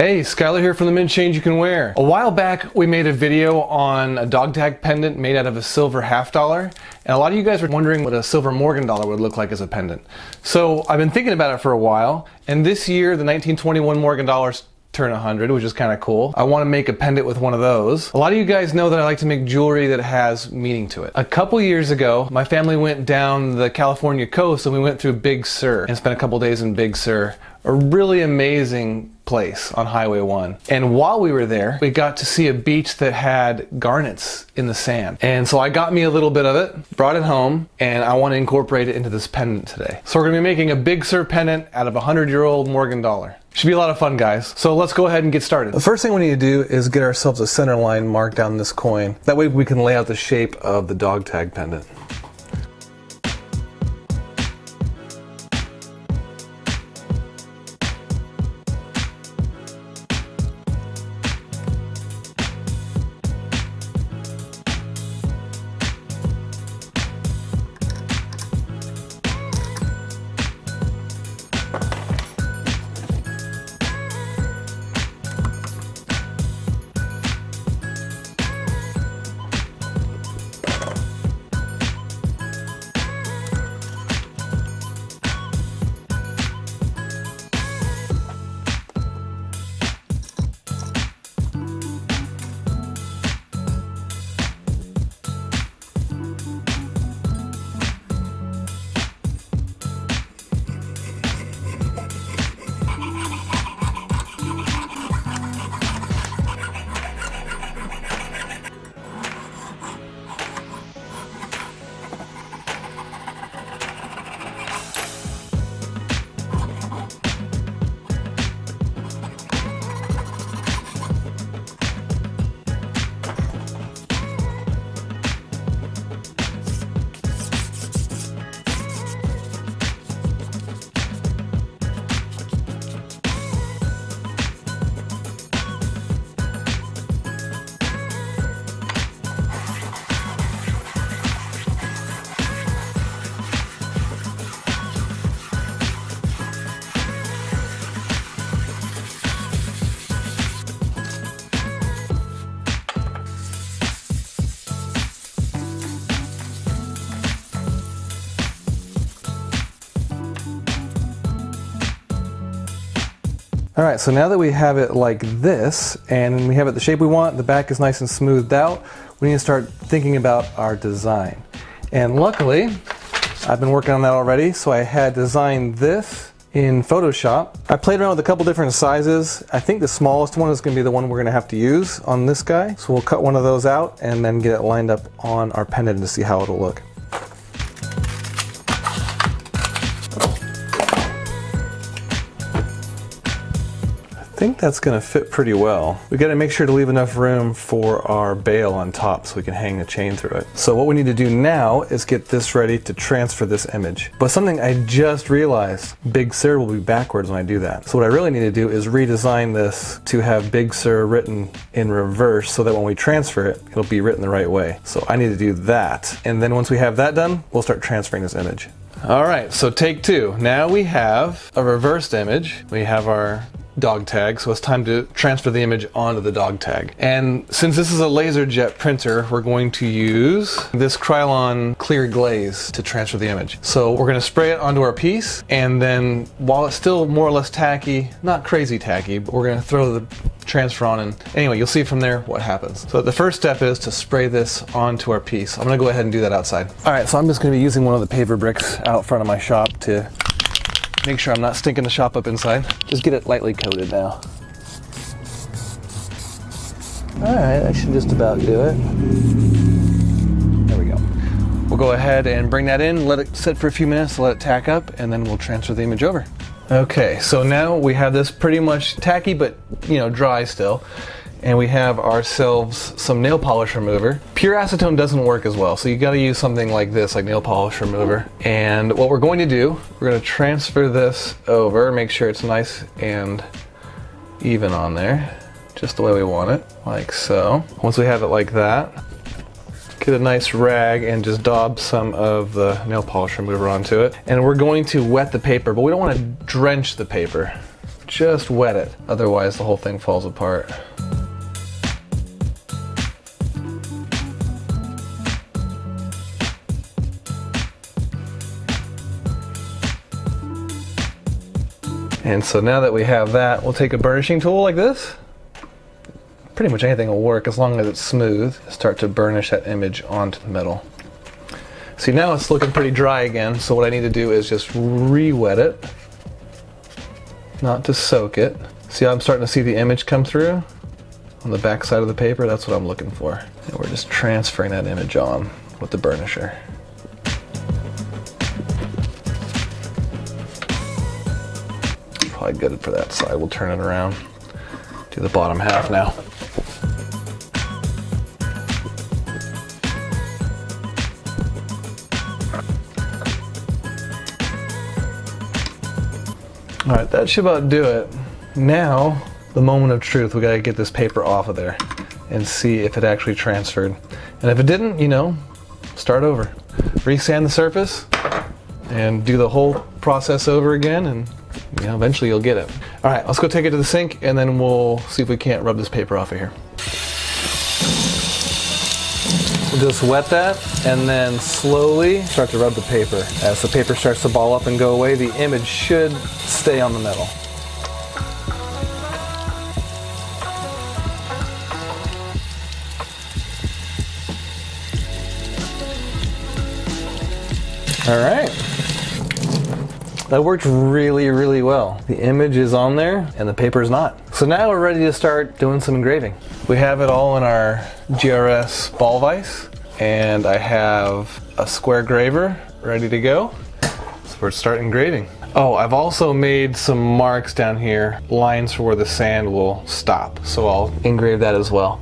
Hey, Skylar here from the Mint Change You Can Wear. A while back, we made a video on a dog tag pendant made out of a silver half dollar, and a lot of you guys were wondering what a silver Morgan dollar would look like as a pendant. So I've been thinking about it for a while, and this year the 1921 Morgan dollars turn 100, which is kind of cool. I want to make a pendant with one of those. A lot of you guys know that I like to make jewelry that has meaning to it. A couple years ago, my family went down the California coast and we went through Big Sur and spent a couple days in Big Sur. A really amazing place on Highway 1. And while we were there, we got to see a beach that had garnets in the sand. And so I got me a little bit of it, brought it home, and I want to incorporate it into this pendant today. So we're going to be making a Big Sur pendant out of a 100 year old Morgan dollar. Should be a lot of fun, guys. So let's go ahead and get started. The first thing we need to do is get ourselves a center line marked down this coin. That way we can lay out the shape of the dog tag pendant. All right, so now that we have it like this, and we have it the shape we want, the back is nice and smoothed out, we need to start thinking about our design. And luckily, I've been working on that already, so I had designed this in Photoshop. I played around with a couple different sizes. I think the smallest one is gonna be the one we're gonna have to use on this guy. So we'll cut one of those out and then get it lined up on our pendant to see how it'll look. Think that's to fit pretty well. We got to make sure to leave enough room for our bail on top so we can hang the chain through it. So what we need to do now is get this ready to transfer this image. But something I just realized, Big Sur will be backwards when I do that. So what I really need to do is redesign this to have Big Sur written in reverse so that when we transfer it, it'll be written the right way. So I need to do that. And then once we have that done, we'll start transferring this image. All right, so take two. Now we have a reversed image. We have our dog tag, so it's time to transfer the image onto the dog tag. And since this is a LaserJet printer, we're going to use this Krylon clear glaze to transfer the image. So we're gonna spray it onto our piece, and then while it's still more or less tacky, not crazy tacky, but we're gonna throw the transfer on and anyway, you'll see from there what happens. So the first step is to spray this onto our piece. I'm gonna go ahead and do that outside. All right, so I'm just gonna be using one of the paver bricks out front of my shop to Make sure I'm not stinking the shop up inside. Just get it lightly coated now. All right, I should just about do it. There we go. We'll go ahead and bring that in, let it sit for a few minutes, let it tack up, and then we'll transfer the image over. Okay, so now we have this pretty much tacky, but you know, dry still and we have ourselves some nail polish remover. Pure acetone doesn't work as well, so you gotta use something like this, like nail polish remover. And what we're going to do, we're gonna transfer this over, make sure it's nice and even on there, just the way we want it, like so. Once we have it like that, get a nice rag and just daub some of the nail polish remover onto it. And we're going to wet the paper, but we don't wanna drench the paper just wet it. Otherwise the whole thing falls apart. And so now that we have that, we'll take a burnishing tool like this. Pretty much anything will work as long as it's smooth. Start to burnish that image onto the metal. See now it's looking pretty dry again, so what I need to do is just re-wet it. Not to soak it. See I'm starting to see the image come through on the back side of the paper? That's what I'm looking for. And we're just transferring that image on with the burnisher. Probably good for that side. We'll turn it around. Do the bottom half now. All right, that should about do it. Now, the moment of truth, we gotta get this paper off of there and see if it actually transferred. And if it didn't, you know, start over. Resand the surface and do the whole process over again and you know, eventually you'll get it. All right, let's go take it to the sink and then we'll see if we can't rub this paper off of here. Just wet that and then slowly start to rub the paper. As the paper starts to ball up and go away, the image should stay on the metal. All right. That worked really, really well. The image is on there and the paper is not. So now we're ready to start doing some engraving. We have it all in our GRS ball vise and I have a square graver ready to go. So we're starting engraving. Oh, I've also made some marks down here, lines for where the sand will stop. So I'll engrave that as well.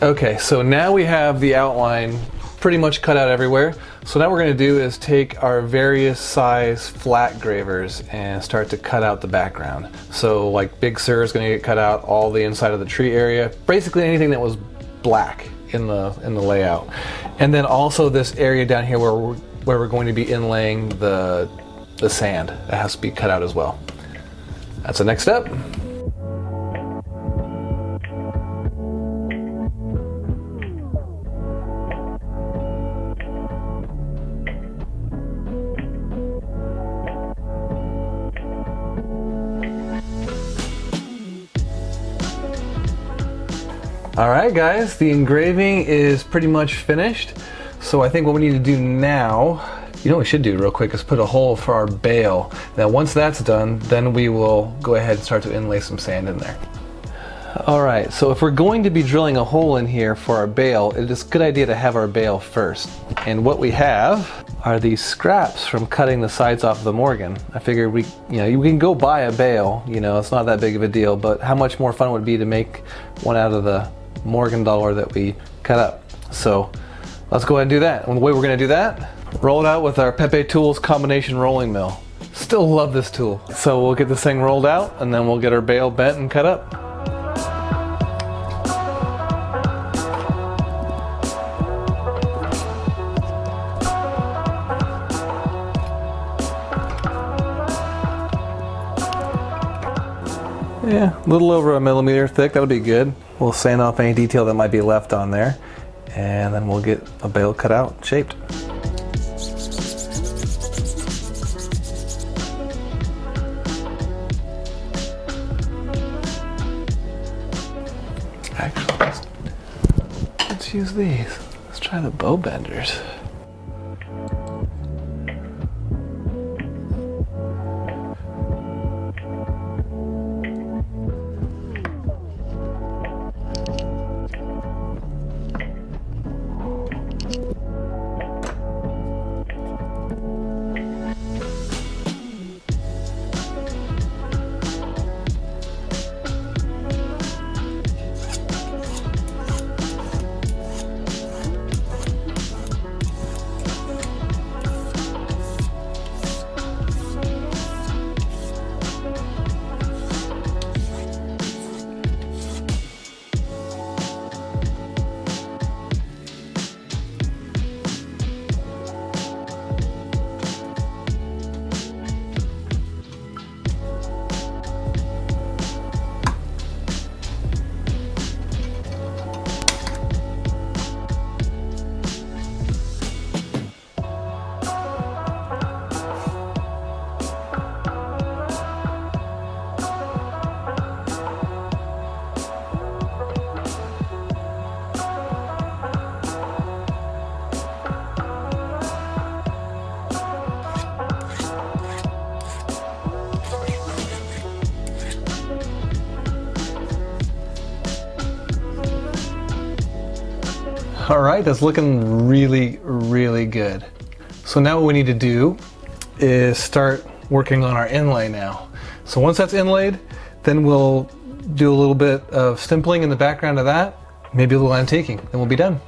Okay, so now we have the outline pretty much cut out everywhere. So now we're gonna do is take our various size flat gravers and start to cut out the background. So like Big Sur is gonna get cut out all the inside of the tree area, basically anything that was black in the in the layout. And then also this area down here where we're, where we're going to be inlaying the, the sand, that has to be cut out as well. That's the next step. All right, guys, the engraving is pretty much finished. So I think what we need to do now, you know what we should do real quick is put a hole for our bail. Now once that's done, then we will go ahead and start to inlay some sand in there. All right, so if we're going to be drilling a hole in here for our bail, it is a good idea to have our bail first. And what we have are these scraps from cutting the sides off the Morgan. I figured we, you know, you can go buy a bail, you know, it's not that big of a deal, but how much more fun would it be to make one out of the Morgan dollar that we cut up. So let's go ahead and do that. And the way we're gonna do that, roll it out with our Pepe Tools combination rolling mill. Still love this tool. So we'll get this thing rolled out and then we'll get our bail bent and cut up. Yeah, a little over a millimeter thick, that'll be good. We'll sand off any detail that might be left on there, and then we'll get a bail cut out, shaped. Actually, let's, let's use these. Let's try the bow benders. All right, that's looking really, really good. So now what we need to do is start working on our inlay now. So once that's inlaid, then we'll do a little bit of stippling in the background of that, maybe a little antiquing, then we'll be done.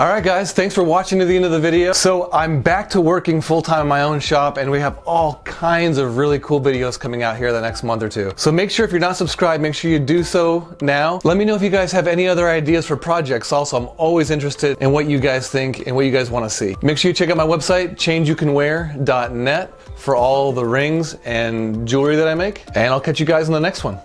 All right, guys, thanks for watching to the end of the video. So I'm back to working full-time in my own shop and we have all kinds of really cool videos coming out here the next month or two. So make sure if you're not subscribed, make sure you do so now. Let me know if you guys have any other ideas for projects. Also, I'm always interested in what you guys think and what you guys want to see. Make sure you check out my website, changeyoucanwear.net for all the rings and jewelry that I make. And I'll catch you guys in the next one.